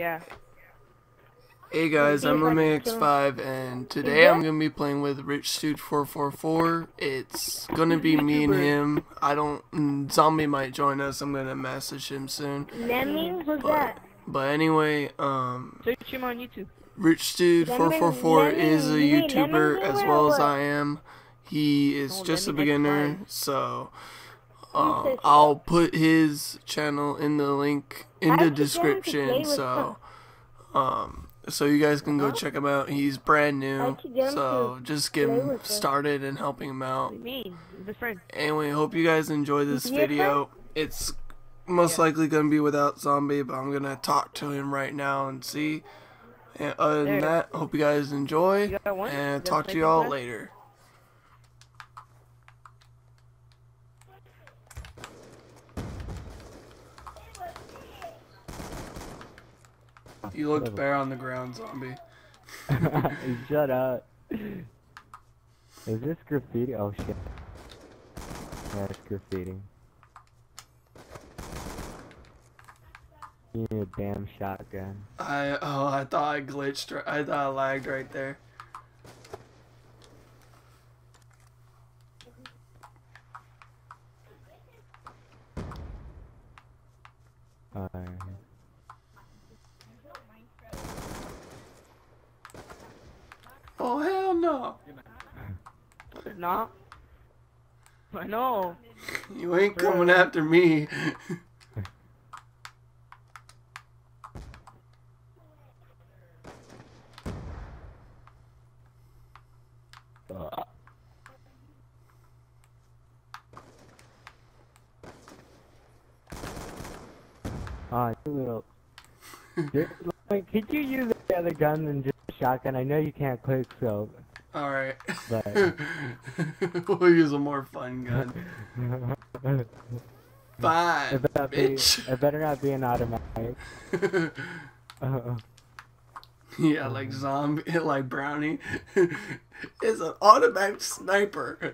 Yeah. Hey guys, I'm If I Lemmy kill- X5 and today I'm gonna be playing with Rich Dude 444. It's gonna be me and him. I don't. mm, Zombie might join us. I'm gonna message him soon. Lemmy? Who's But that? but anyway, um, Search him on YouTube. Rich Dude Lemon- 444 is a YouTuber as well as? I am. He is just a beginner, so. Um. I'll put his channel in the link in the could get him to description, so um, so you guys can go check him out. He's brand new, could get him so just get him started and helping him out. What do you mean? He's a friend. Anyway, hope you guys enjoy this Is he a video. It's most likely gonna be without zombie, but I'm gonna talk to him right now and see. And other than that, hope you guys enjoy, You and talk to y'all class? You looked bare on the ground, zombie. Shut up. Is this graffiti? Oh shit. Yeah, it's graffiti. You need a damn shotgun. I oh I thought I glitched. I thought I lagged right there. Alright. Oh hell no! It's not. I know. You ain't coming after me. Uh, Ah, you little. Like, could you use the other gun than just a shotgun? I know you can't quick scope, All right. but. we'll use a more fun gun. Fine, it, better not be, it better not be an automatic. Uh, yeah, like zombie, like brownie. it's an automatic sniper.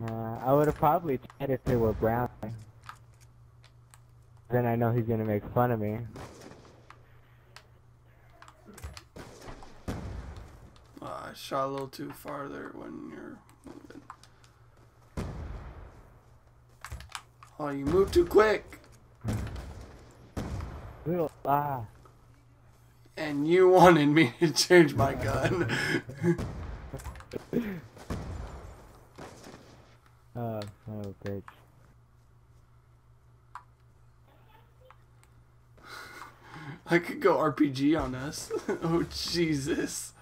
uh, I would have probably tried if they were brown. Then I know he's gonna make fun of me. Uh, I shot a little too farther when you're moving. Oh, you move too quick. Little ah. And you wanted me to change my gun. Oh, oh, bitch. I could go RPG on us. oh, Jesus.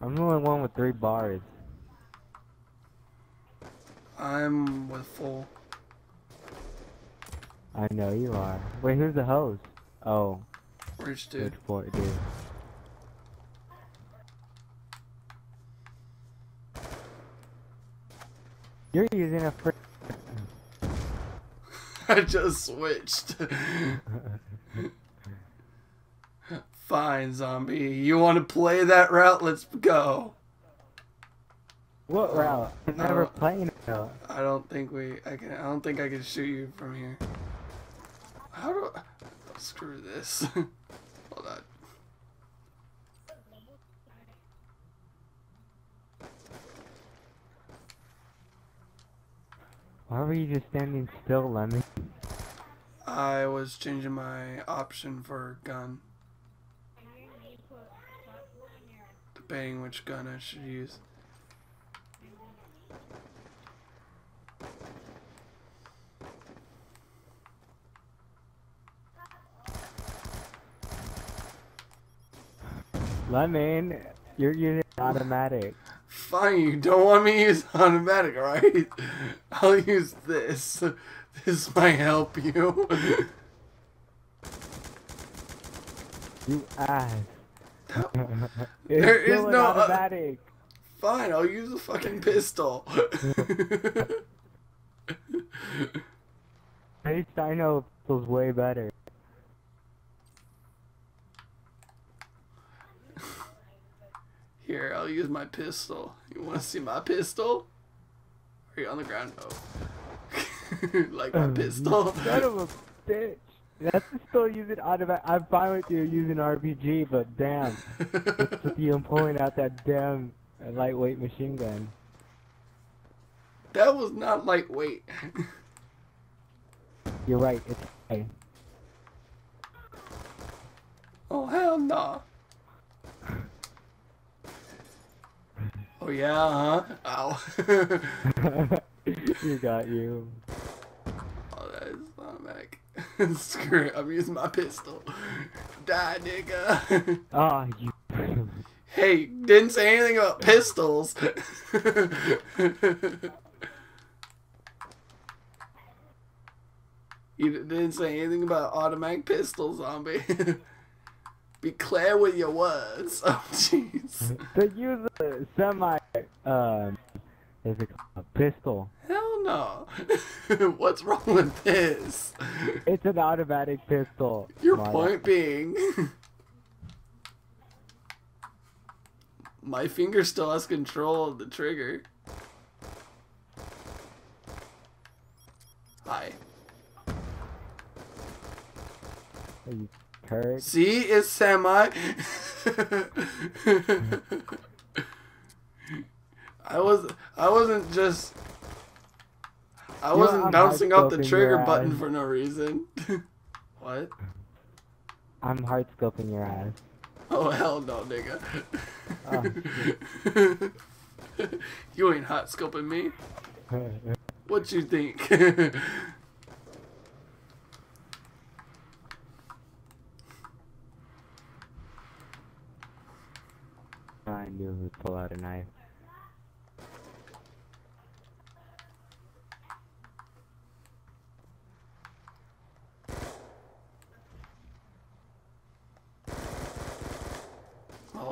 I'm the only one with three bars. I'm with full. I know you are. Wait, who's the host? Oh, Rich dude. for it, dude. You're using a fr- I just switched. Fine, zombie. You want to play that route? Let's go. What route? I'm never Uh, playing it though. I don't think we. I can. I don't think I can shoot you from here. How do? I, screw this. Hold on. Why were you just standing still, Lemmy? I was changing my option for gun. Debating which gun I should use. Lemon, you're using automatic. Fine, you don't want me to use automatic, right? I'll use this. This might help you. You ass. There is no, uh, automatic. Fine, I'll use a fucking pistol. At least I know feels way better. Here, I'll use my pistol. You want to see my pistol? Are you on the ground? Oh. like my um, pistol? Son of a bitch. That's still using automatic. I'm fine with you using RPG, but damn, what's with you pulling out that damn lightweight machine gun? that was not lightweight. You're right. It's fine. Oh hell no. Oh yeah, huh? Ow. you got you. oh, that is automatic. Screw it, I'm using my pistol. Die, nigga. Ah, you. hey, didn't say anything about pistols. you didn't say anything about automatic pistol, zombie. Be clear with your words. Oh, jeez. to use a semi, um, is it a pistol? Hell no. What's wrong with this? It's an automatic pistol. Your Mother- point being, my finger still has control of the trigger. Hi. Are turd? See, it's semi. I was, I wasn't just, I You wasn't bouncing off the trigger button for no reason. what? I'm hard scoping your ass. Oh hell no, nigga. Oh, you ain't hot scoping me. What you think? I knew who'd pull out a knife.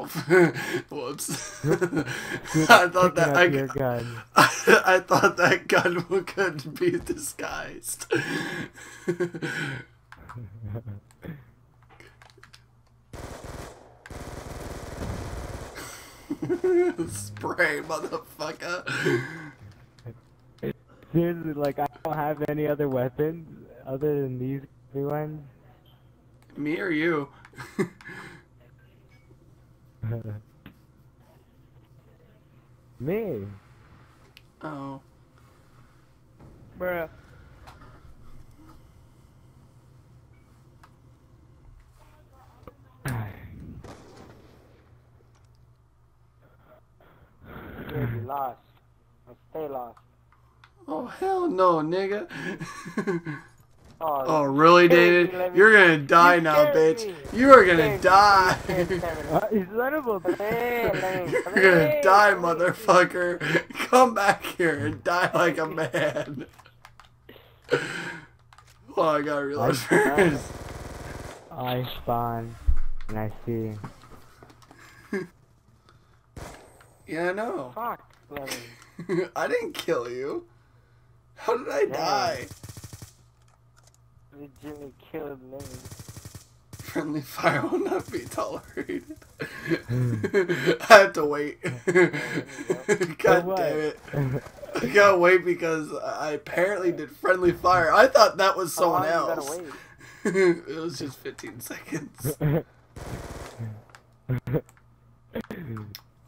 Oh, whoops. I thought that I, gun. I thought that gun could be disguised. Spray, motherfucker. Seriously, like I don't have any other weapons other than these three ones. Me or you? Me. Oh. Bruh. You'll be lost. I stay lost. Oh hell no, nigga. Oh, oh really, David? You're gonna die You now, bitch. me. You are gonna die. You scared Kevin. Uh, you son of a Hey, Levy. You're gonna die, motherfucker. Come back here and die like a man. Oh, I gotta reload I- first. I spawn and I see. Yeah, I know. Fuck, I didn't kill you. How did I Yeah. die? You Jimmy killed Levy. Friendly fire will not be tolerated. Hmm. I have to wait. God what? damn it. I gotta wait because I apparently did friendly fire. I thought that was someone long you else. wait? it was just 15 seconds.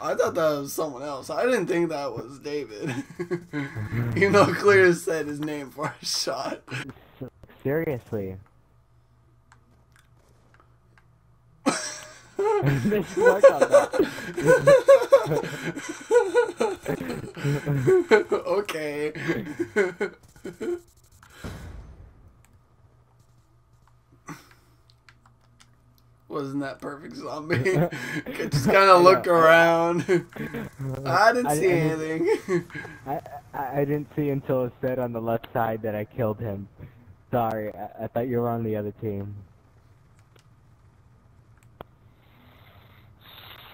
I thought that was someone else. I didn't think that was David. Even though Clear said his name for a shot. Seriously. They work on that. okay. Wasn't that perfect zombie? Just kind of looked around. I didn't see I- anything. I, I, I didn't see until it said on the left side that I killed him. Sorry, I, I thought you were on the other team.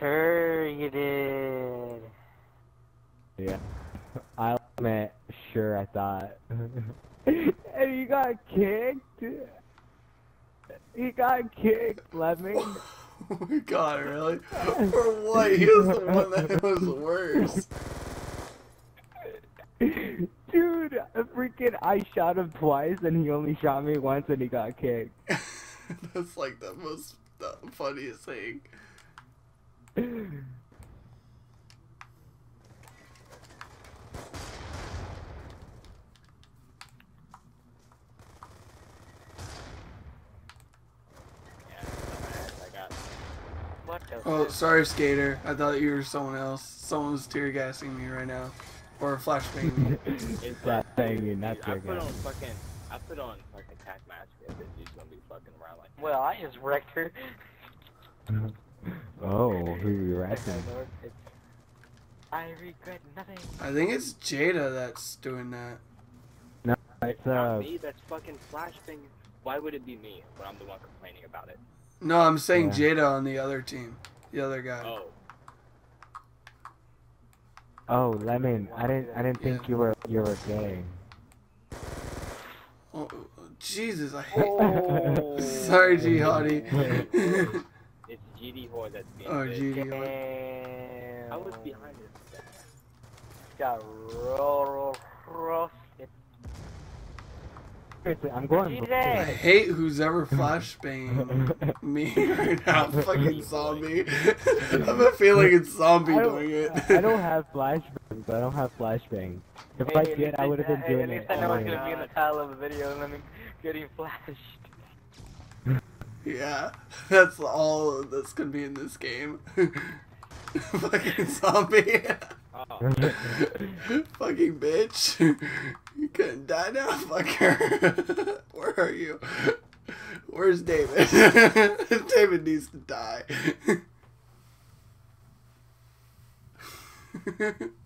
Sure you did. Yeah. I'll admit, sure, I thought. and you got kicked? He got kicked, Lemming. Oh my god, really? For what? He was the one that was worse. Dude, I freaking I shot him twice and he only shot me once and he got kicked. That's like the most the funniest thing. I got. What the? Oh, sorry, skater. I thought you were someone else. Someone was tear gassing me right now, or flashbanging me. It's That thing, you're not I put on fucking, I put on fucking attack mask if this dude's gonna be fucking around like that. Well, I just wrecked her. Oh, who you reckon? It's- I regret nothing. I think it's Jada that's doing that. No, It's Not uh, me, that's fucking flashbang. Why would it be me when I'm the one complaining about it? No, I'm saying Yeah. Jada on the other team, the other guy. Oh, oh, lemon. I didn't, I didn't think you were, you were gay. Oh, oh Jesus, I hate. Oh. Sorry, Jihadi. it's GD Horde that's being oh, bitch. GD. Damn. I was behind it. Got roll, roll, Seriously, I'm going. I hate who's ever flashbanging me right now. Fucking zombie. I have a feeling it's zombie I don't, doing it. I don't have flashbangs. But I don't have flashbangs. If I did, I would have been hey, doing at it. least I know it's earlier. gonna be in the title of the video and I'm getting flashed. Yeah, that's all that's gonna be in this game. Fucking zombie. Oh, Fucking bitch. Couldn't die now, fucker. Where are you? Where's David? David needs to die.